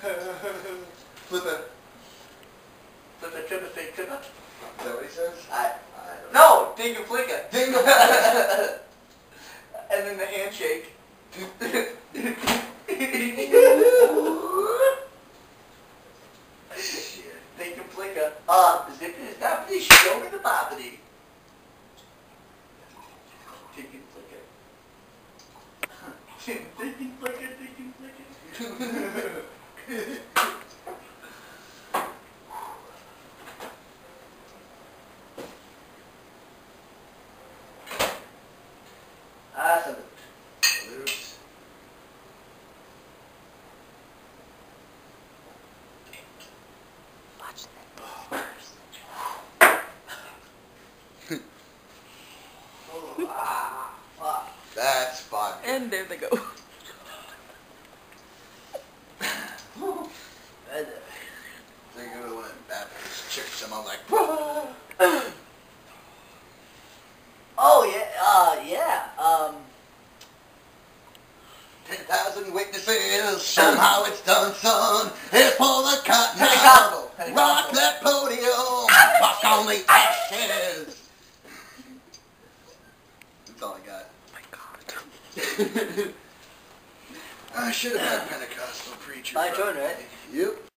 Flip a trip, a fake trip. Is that what he says? I, I don't no, dinkin' flicka. Ding and then the handshake. Shit. Ding and flicka. Uh, the zip is not show me the boppity. Ding and flicka. Ding and flicka, ding flicka. Ah, salute. Salute. Watch that. oh, ah, fuck. That's fun. And there they go. They go when Baptist chicks them I'm like, Oh yeah, uh, yeah. Um, 10,000 witnesses, somehow it's done, son. It's pull the cotton Pentecostal. out. Rock that podium. Fuck on the ashes. That's all I got. Oh my god. I should have had a Pentecostal preacher. I joined, right? Yep.